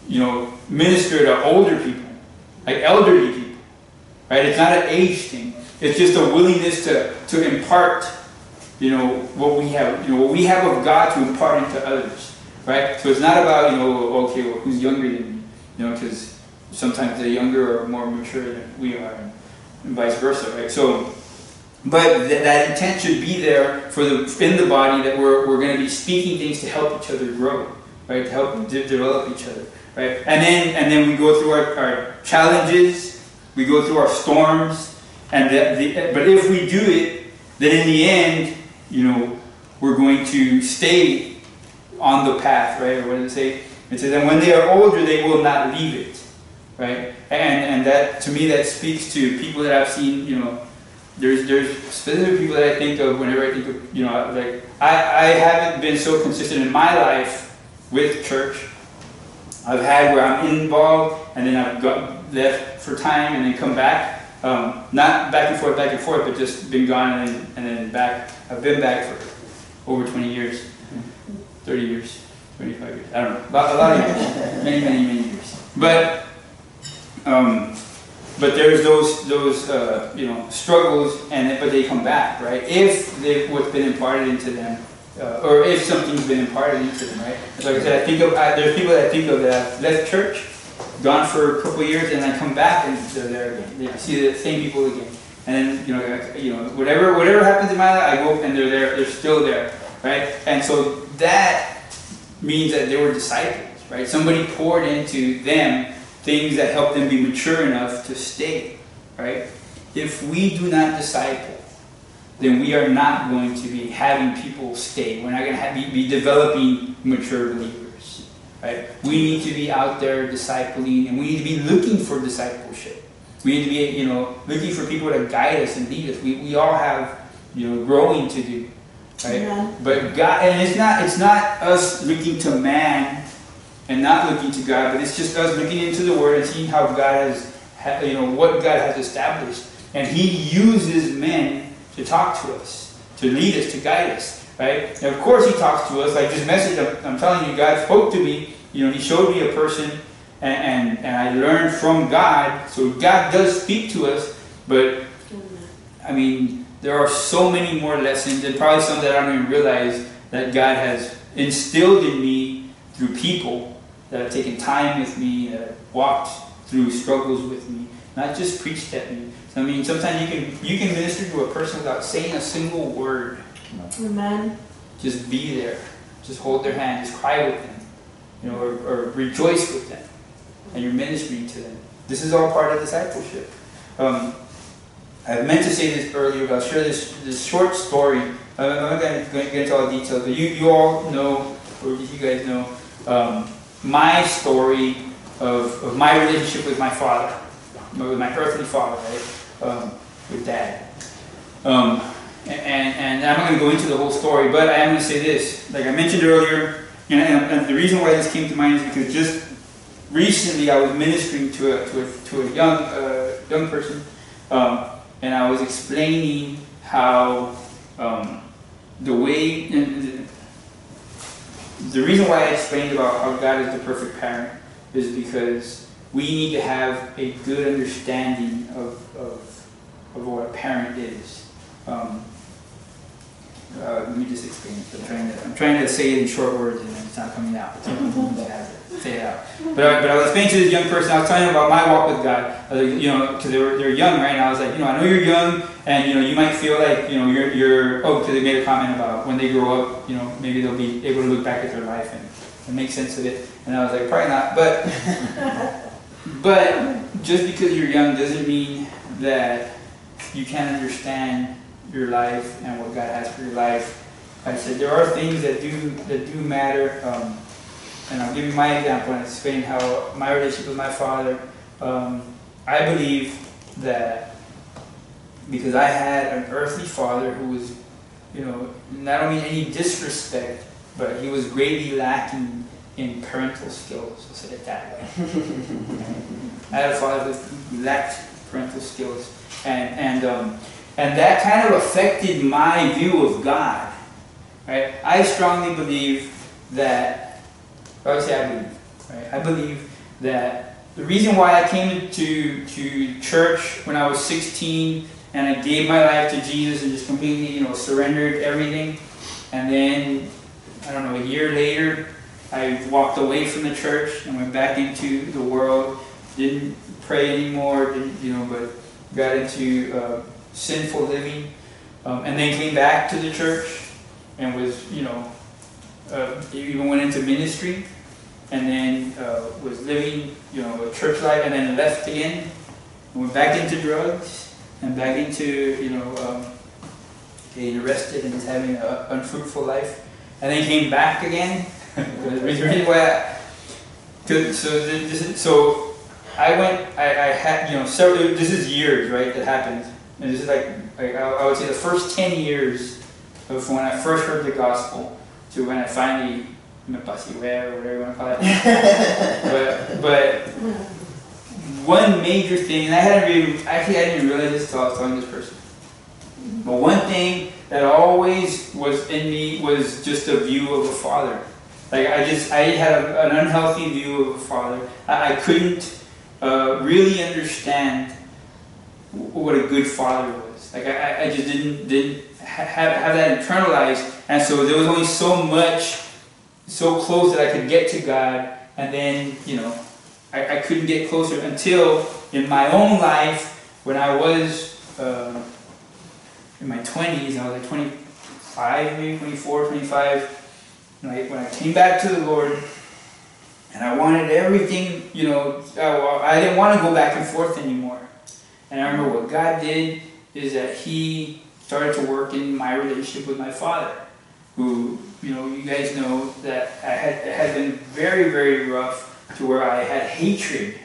S1: you know, minister to older people, like elderly people, right? It's not an age thing. It's just a willingness to, to impart you know, what we have, you know, what we have of God to impart into others, right? So it's not about, you know, okay, well, who's younger than me, you know, because sometimes they're younger or more mature than we are, and, vice versa, right? So, but th- that intent should be there for the in the body that we're, we're going to be speaking things to help each other grow, right? To help de- develop each other, right? And then and then we go through our, our challenges, we go through our storms, and the, the, but if we do it, then in the end you know, we're going to stay on the path, right? Or what does it say? It says, and when they are older, they will not leave it, right? And and that to me that speaks to people that I've seen, you know, there's there's specific people that I think of whenever I think of, you know, like I, I haven't been so consistent in my life with church. I've had where I'm involved and then I've got left for time and then come back. Um, not back and forth, back and forth, but just been gone and then, and then back. I've been back for over 20 years, 30 years, 25 years. I don't know, a lot, a lot of years, many, many, many years. But, um, but there's those those uh, you know struggles, and but they come back, right? If they what's been imparted into them, uh, or if something's been imparted into them, right? Like I said, I think of I, there's people that I think of that have left church, gone for a couple years, and then come back and they're there again. They see the same people again. And then, you know, you know, whatever whatever happens in my life, I go and they're there, they're still there, right? And so that means that they were disciples, right? Somebody poured into them things that helped them be mature enough to stay, right? If we do not disciple, then we are not going to be having people stay. We're not going to be, be developing mature believers, right? We need to be out there discipling, and we need to be looking for discipleship. We need to be, you know, looking for people to guide us and lead us. We, we all have, you know, growing to do, right? But God, and it's not, it's not us looking to man and not looking to God, but it's just us looking into the Word and seeing how God has, you know, what God has established. And He uses men to talk to us, to lead us, to guide us, right? And of course, He talks to us. Like this message, I'm, I'm telling you, God spoke to me. You know, He showed me a person, and, and, and I learned from God. So God does speak to us, but I mean, there are so many more lessons, and probably some that I don't even realize that God has instilled in me through people that have taken time with me, that have walked through struggles with me, not just preached at me. I mean, sometimes you can you can minister to a person without saying a single word.
S2: Amen.
S1: Just be there, just hold their hand, just cry with them, you know, or, or rejoice with them, and you're ministering to them. This is all part of discipleship. Um, I meant to say this earlier, but I'll share this, this short story. I'm not going to get into all the details, but you, you all know, or you guys know, um, my story of, of my relationship with my father, with my earthly father, right? Um, with dad. Um, and, and I'm not going to go into the whole story, but I am going to say this. Like I mentioned earlier, and, and, and the reason why this came to mind is because just recently I was ministering to a, to a, to a young, uh, young person. Um, and I was explaining how um, the way and the reason why I explained about how God is the perfect parent is because we need to have a good understanding of, of, of what a parent is. Um, uh, let me just explain. I'm trying to, I'm trying to say it in short words and it's not coming out. Say it out. But I, but I was explaining to this young person, I was telling him about my walk with God. Like, you know, because they were, they're young, right? And I was like, you know, I know you're young and, you know, you might feel like, you know, you're, you're oh, because they made a comment about when they grow up, you know, maybe they'll be able to look back at their life and, and make sense of it. And I was like, probably not. But, (laughs) but just because you're young doesn't mean that you can't understand your life and what God has for your life. I said there are things that do that do matter, um, and I'll give you my example and explain how my relationship with my father. Um, I believe that because I had an earthly father who was, you know, not only any disrespect, but he was greatly lacking in parental skills. I'll say it that way. (laughs) I had a father who lacked parental skills, and and um, and that kind of affected my view of God. Right? I strongly believe that, I say I believe, right? I believe that the reason why I came to, to church when I was 16 and I gave my life to Jesus and just completely, you know, surrendered everything, and then, I don't know, a year later, I walked away from the church and went back into the world, didn't pray anymore, didn't, you know, but got into uh, sinful living, um, and then came back to the church and was, you know, uh, even went into ministry, and then uh, was living, you know, a church life, and then left again, and went back into drugs, and back into, you know, um, getting arrested and having an unfruitful life, and then came back again. (laughs) the reason why, so so I went, I, I had, you know, several. This is years, right? That happened, and this is like, like I, I would say the first ten years from when I first heard the gospel to when I finally me pasé or whatever you want to call it. (laughs) but, but one major thing, and I hadn't really, actually I didn't realize this until I was telling this person. But one thing that always was in me was just a view of a father. Like I just, I had a, an unhealthy view of a father. I, I couldn't uh, really understand what a good father was. Like I, I just didn't didn't have, have that internalized, and so there was only so much, so close that I could get to God, and then you know, I, I couldn't get closer until in my own life when I was uh, in my twenties, I was like 25, maybe 24, 25. When I, came back to the Lord, and I wanted everything, you know, I, I didn't want to go back and forth anymore. And I remember what God did is that He started to work in my relationship with my father, who, you know, you guys know that I had, it had been very, very rough to where I had hatred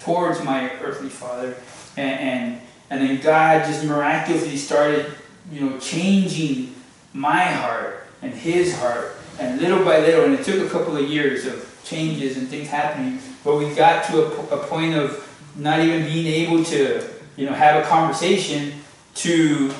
S1: towards my earthly father. And, and, and then God just miraculously started, you know, changing my heart and his heart. And little by little, and it took a couple of years of changes and things happening, but we got to a, a point of not even being able to, you know, have a conversation to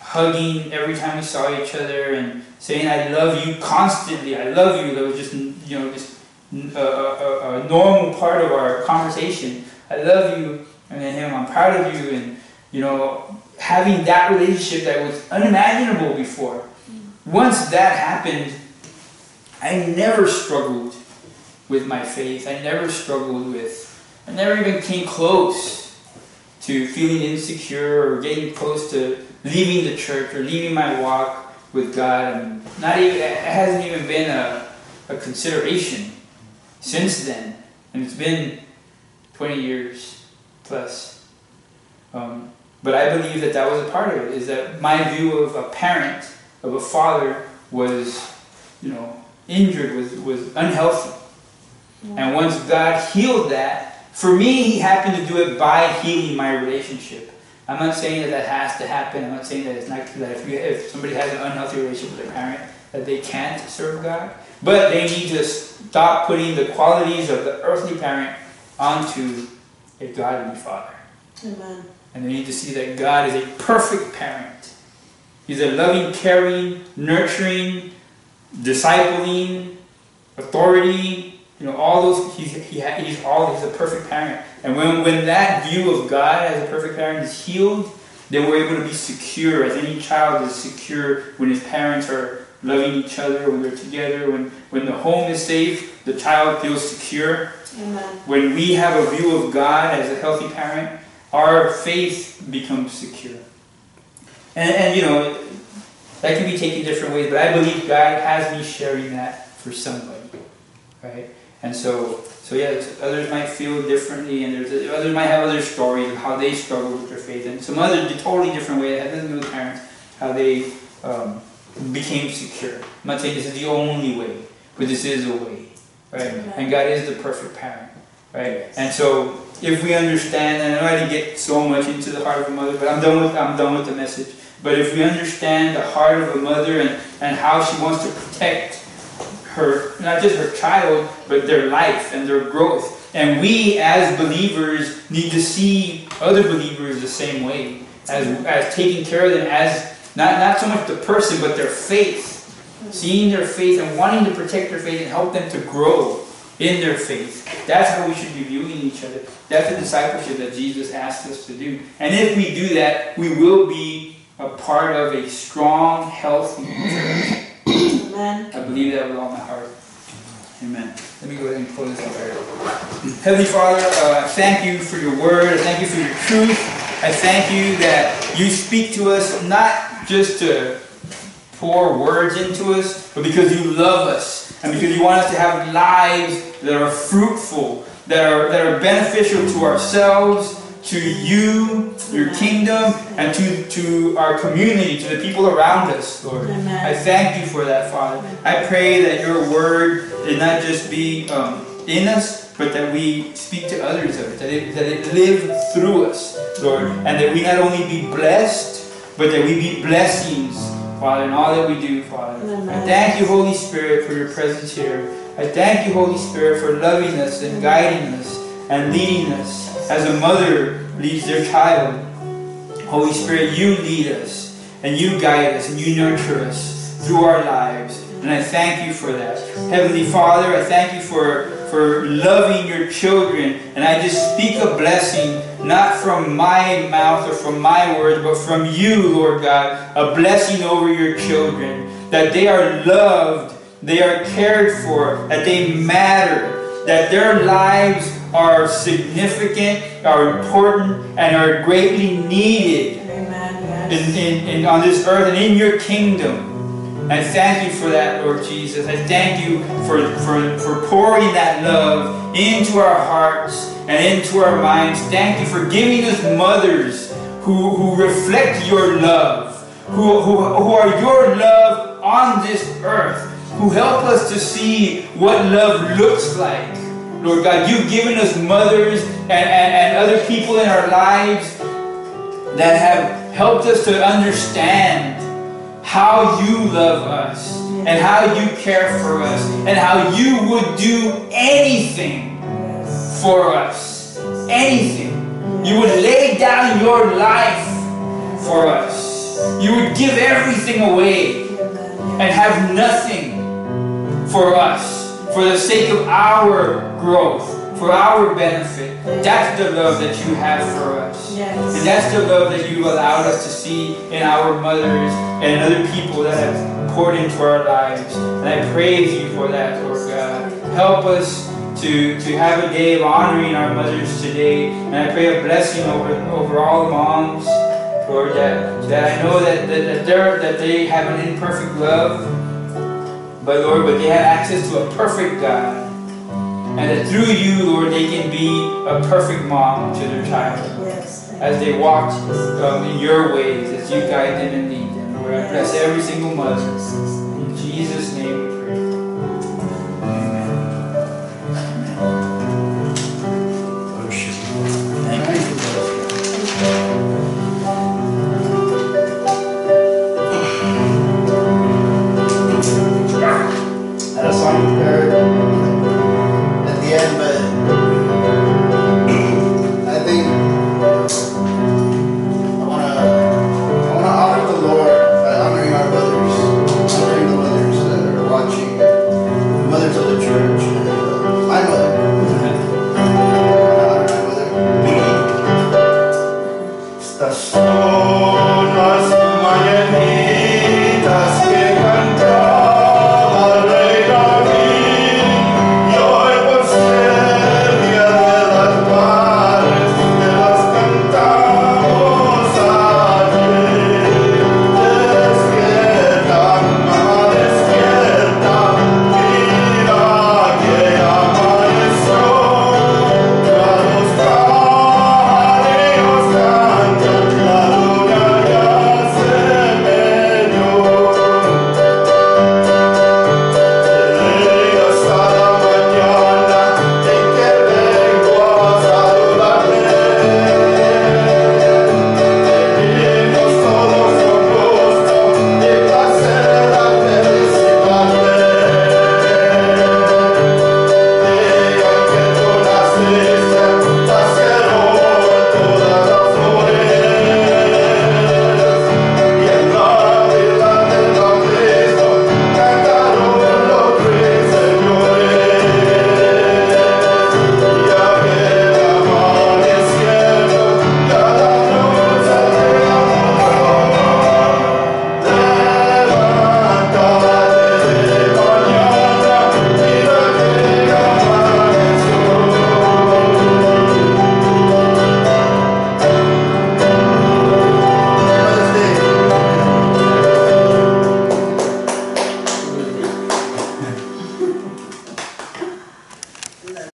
S1: hugging every time we saw each other and saying I love you constantly. I love you. That was just you know just a, a, a normal part of our conversation. I love you, and then him. I'm proud of you, and you know having that relationship that was unimaginable before. Mm. Once that happened, I never struggled with my faith. I never struggled with. I never even came close to feeling insecure or getting close to leaving the church or leaving my walk with God. And not even it hasn't even been a, a consideration since then. And it's been 20 years plus. Um, but I believe that that was a part of it. Is that my view of a parent, of a father, was, you know, injured, was was unhealthy. And once God healed that, for me, He happened to do it by healing my relationship. I'm not saying that that has to happen. I'm not saying that it's not that if, you, if somebody has an unhealthy relationship with their parent, that they can't serve God. But they need to stop putting the qualities of the earthly parent onto a godly father.
S2: Amen.
S1: And they need to see that God is a perfect parent. He's a loving, caring, nurturing, discipling, authority, you know, all those, he's, he, he's all, he's a perfect parent. And when, when that view of God as a perfect parent is healed, then we're able to be secure, as any child is secure when his parents are loving each other, when they're together, when, when the home is safe, the child feels secure.
S2: Amen.
S1: When we have a view of God as a healthy parent, our faith becomes secure. And, and you know, that can be taken different ways, but I believe God has me sharing that for somebody, right? And so, so yeah, others might feel differently, and there's others might have other stories of how they struggle with their faith, and some other totally different way that to do with parents, how they um, became secure. I'm not saying this is the only way, but this is a way, right? And God is the perfect parent, right? And so, if we understand, and I know I didn't get so much into the heart of a mother, but I'm done with I'm done with the message. But if we understand the heart of a mother and, and how she wants to protect her, not just her child, but their life and their growth. And we as believers need to see other believers the same way, as, as taking care of them as not, not so much the person, but their faith. Seeing their faith and wanting to protect their faith and help them to grow in their faith. That's how we should be viewing each other. That's the discipleship that Jesus asked us to do. And if we do that, we will be a part of a strong, healthy church.
S2: Amen.
S1: I believe that with all my heart. Amen. Let me go ahead and close this prayer. Heavenly Father, uh, I thank you for your word. I thank you for your truth. I thank you that you speak to us not just to pour words into us, but because you love us and because you want us to have lives that are fruitful, that are, that are beneficial to ourselves, to you, your kingdom, and to, to our community, to the people around us, Lord. I thank you for that, Father. I pray that your word did not just be um, in us, but that we speak to others of it, that it, that it live through us, Lord, and that we not only be blessed, but that we be blessings, Father, in all that we do, Father. I thank you, Holy Spirit, for your presence here. I thank you, Holy Spirit, for loving us and guiding us and leading us as a mother leads their child. Holy Spirit, you lead us and you guide us and you nurture us through our lives. And I thank you for that. Heavenly Father, I thank you for, for loving your children. And I just speak a blessing, not from my mouth or from my words, but from you, Lord God. A blessing over your children. That they are loved, they are cared for, that they matter, that their lives are significant, are important, and are greatly needed
S2: Amen.
S1: in, in, in, on this earth and in your kingdom. I thank you for that, Lord Jesus. I thank you for, for, for pouring that love into our hearts and into our minds. Thank you for giving us mothers who, who reflect your love, who, who, who are your love on this earth, who help us to see what love looks like. Lord God, you've given us mothers and, and, and other people in our lives that have helped us to understand how you love us and how you care for us and how you would do anything for us. Anything. You would lay down your life for us. You would give everything away and have nothing for us for the sake of our growth, for our benefit. That's the love that you have for us. And that's the love that you've allowed us to see in our mothers and other people that have poured into our lives. And I praise you for that, Lord God. Help us to, to have a day of honoring our mothers today. And I pray a blessing over, over all the moms, Lord, that, that I know that, that, that, that they have an imperfect love. But Lord, but they have access to a perfect God. And that through you, Lord, they can be a perfect mom to their child
S2: Yes.
S1: as they walk um, in your ways, as you guide them and lead them. Lord, I bless every single mother. In Jesus' name